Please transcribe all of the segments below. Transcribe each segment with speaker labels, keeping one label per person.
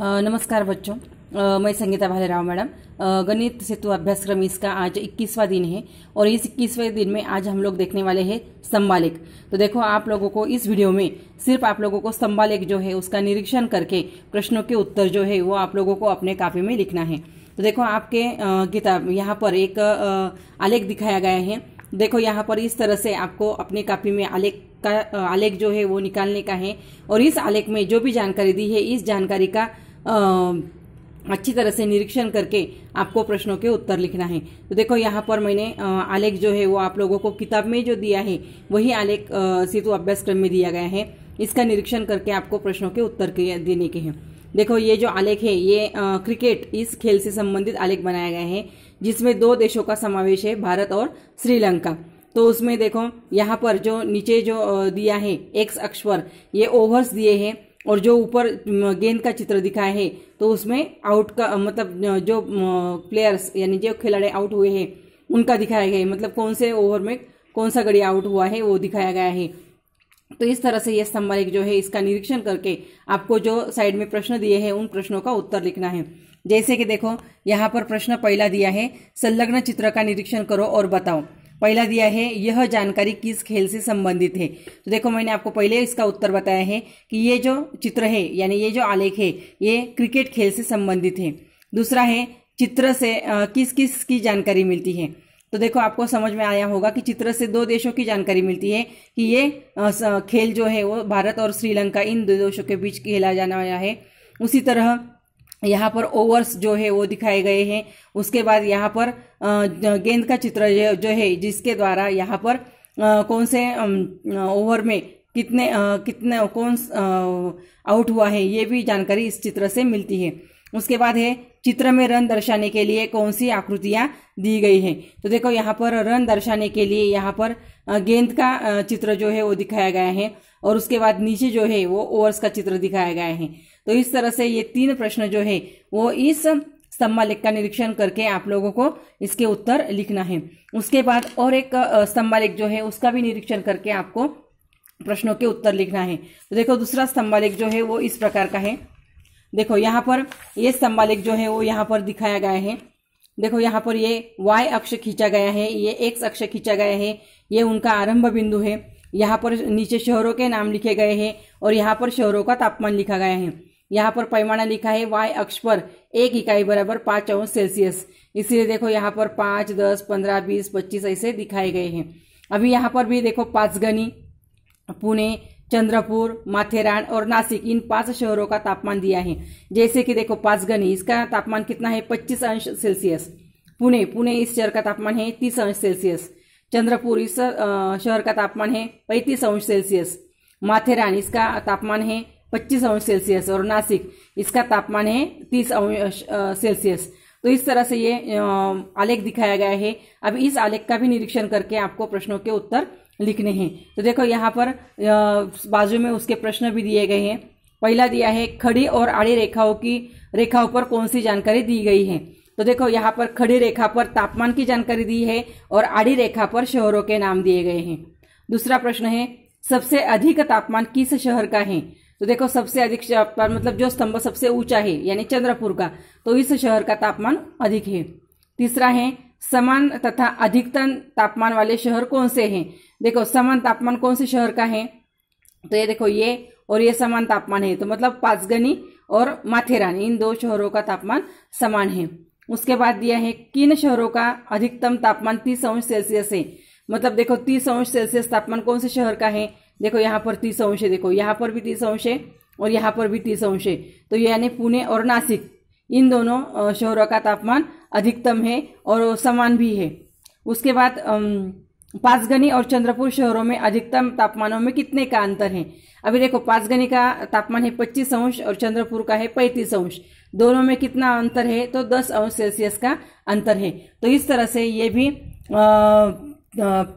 Speaker 1: नमस्कार बच्चों। मैं संगीता भालेराव, मैडम। गणित सेतु अभ्यासक्रम इसका आज 21वां दिन है और इस 21वें दिन में आज हम लोग देखने वाले हैं स्तंभालेख तो देखो, आप लोगों को इस वीडियो में सिर्फ़ आप लोगों को स्तंभालेख जो है उसका निरीक्षण करके प्रश्नों के उत्तर जो है वो आप लोगों को अपने कापी में लिखना है। तो देखो, आपके किताब यहाँ पर एक आलेख दिखाया गया है। देखो, यहाँ पर इस तरह से आपको अपनी कापी में आलेख का आलेख जो है वो निकालने का है और इस आलेख में जो भी जानकारी दी है, इस जानकारी का अच्छी तरह से निरीक्षण करके आपको प्रश्नों के उत्तर लिखना है। तो देखो यहाँ पर मैंने आलेख जो है वो आप लोगों को किताब में जो दिया है वही आलेख सेतु अभ्यासक्रम में दिया गया है। इसका निरीक्षण करके आपको प्रश्नों के उत्तर के देने के हैं। देखो ये जो आलेख है ये अ, क्रिकेट इस खेल से संबंधित आलेख बनाया गया है जिसमें दो देशों का समावेश है भारत और श्रीलंका। तो उसमें देखो यहाँ पर जो नीचे जो दिया है एक्स अक्ष पर ये ओवर्स दिए हैं और जो ऊपर गेंद का चित्र दिखाया है तो उसमें आउट का मतलब जो प्लेयर्स यानी जो खिलाड़ी आउट हुए हैं, उनका दिखाया गया है। मतलब कौन से ओवर में कौन सा गड़ी आउट हुआ है, वो दिखाया गया है। तो इस तरह से यह स्तंभालेख जो है, इसका निरीक्षण करके आपको जो साइड में प्रश्न दिए हैं, उन प्रश्नों का उत्तर लिखना है। जैसे कि देखो, यहाँ पर प्रश्न पहला दिया है, संलग्न चित्र का निरीक्षण करो और बताओ। पहला दिया है, यह जानकारी किस खेल से संबंधित है? तो देखो, मैंने आपको पहले इसका उत्तर बताया है कि ये जो चित्र है, यानी ये जो आलेख है, ये क्रिकेट खेल से संबंधित है। दूसरा है, चित्र से किस किस की जानकारी मिलती है? तो देखो, आपको समझ में आया होगा कि चित्र से दो देशों की जानकारी मिलती है कि ये खेल जो है, वो भारत और श्रीलंका, इन दो देशों के बीच खेला जाने है। उसी तरह यहाँ पर ओवर्स जो है वो दिखाए गए हैं। उसके बाद यहाँ पर गेंद का चित्र जो है, जिसके द्वारा यहाँ पर कौन से ओवर में कितने कितने, कौन आउट हुआ है, ये भी जानकारी इस चित्र से मिलती है। उसके बाद है, चित्र में रन दर्शाने के लिए कौन सी आकृतियाँ दी गई हैं। तो देखो, यहाँ पर रन दर्शाने के लिए यहाँ पर गेंद का चित्र जो है वो दिखाया गया है। और उसके बाद नीचे जो है वो ओवर्स का चित्र दिखाया गया है। तो इस तरह से ये तीन प्रश्न जो है वो इस स्तंभालेख का निरीक्षण करके आप लोगों को इसके उत्तर लिखना है। उसके बाद और एक अ, स्तंभालेख जो है उसका भी निरीक्षण करके आपको प्रश्नों के उत्तर लिखना है। तो देखो दूसरा स्तंभालेख जो है वो इस प्रकार का है। देखो यहाँ पर ये स्तंभालेख जो है वो यहाँ पर दिखाया गया है। देखो यहाँ पर ये y अक्ष खींचा गया है ये x अक्ष खींचा गया है ये उनका आरंभ बिंदु है। यहाँ पर नीचे शहरों के नाम लिखे गए हैं और यहाँ पर शहरों का तापमान लिखा गया है। यहाँ पर पैमाना लिखा है वाई अक्ष पर एक इकाई बराबर पाँच अंश सेल्सियस इसलिए देखो यहाँ पर पाँच, दस, पंद्रह, बीस, पच्चीस ऐसे दिखाए गए हैं। अभी यहाँ पर भी देखो पाँचगनी, पुणे, चंद्रपुर, माथेरान और नासिक, इन पाँच शहरों का तापमान दिया है। जैसे कि देखो पांचगनी, इसका तापमान कितना है? 25 अंश सेल्सियस पुणे पुणे इस शहर का तापमान है 30 अंश सेल्सियस चंद्रपुर इस शहर का तापमान है 35 अंश सेल्सियस। माथेरान इसका तापमान है 25 अंश सेल्सियस और नासिक इसका तापमान है 30 अंश सेल्सियस। तो इस तरह से ये आलेख दिखाया गया है। अब इस आलेख का भी निरीक्षण करके आपको प्रश्नों के उत्तर लिखने हैं। तो देखो यहाँ पर बाजू में उसके प्रश्न भी दिए गए हैं। पहला दिया है, खड़ी और आड़ी रेखाओं की, रेखाओं पर कौन सी जानकारी दी गई है? तो देखो, यहाँ पर खड़ी रेखा पर तापमान की जानकारी दी है और आड़ी रेखा पर शहरों के नाम दिए गए हैं। दूसरा प्रश्न है, सबसे अधिक तापमान किस शहर का है? तो देखो, सबसे अधिक तापमान मतलब जो स्तंभ सबसे ऊँचा है, यानी चंद्रपुर का तो इस शहर का तापमान अधिक है। तीसरा है, समान तथा अधिकतम तापमान वाले शहर कौन से हैं? देखो, समान तापमान कौन से शहर का है? तो ये देखो, ये और ये समान तापमान है तो मतलब पाँचगनी और माथेरान, इन दो शहरों का तापमान समान है। उसके बाद दिया है, किन शहरों का अधिकतम तापमान तीस अंश सेल्सियस है? मतलब देखो, तीस अंश सेल्सियस तापमान कौन से शहर का है? देखो, यहाँ पर तीस अंश है, देखो, यहाँ पर भी तीस अंश है और यहाँ पर भी तीस अंश है। तो यानी पुणे और नासिक, इन दोनों शहरों का तापमान अधिकतम है और समान भी है। उसके बाद पाँचगनी और चंद्रपुर शहरों में अधिकतम तापमानों में कितने का अंतर है? अभी देखो पाँचगनी का तापमान है पच्चीस अंश और चंद्रपुर का है पैंतीस अंश। दोनों में कितना अंतर है? तो दस अंश सेल्सियस का अंतर है। तो इस तरह से ये भी आ, अ,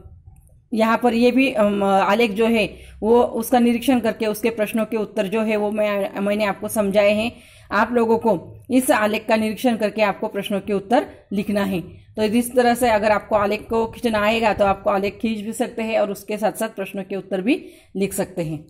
Speaker 1: यहाँ पर ये भी आलेख जो है, वो उसका निरीक्षण करके, उसके प्रश्नों के उत्तर जो है, वो मैं, मैंने आपको समझाए हैं। आप लोगों को इस आलेख का निरीक्षण करके आपको प्रश्नों के उत्तर लिखना है। तो इस तरह से अगर आपको आलेख को खींचना आएगा तो आपको आलेख खींच भी सकते हैं और उसके साथ साथ प्रश्नों के उत्तर भी लिख सकते हैं।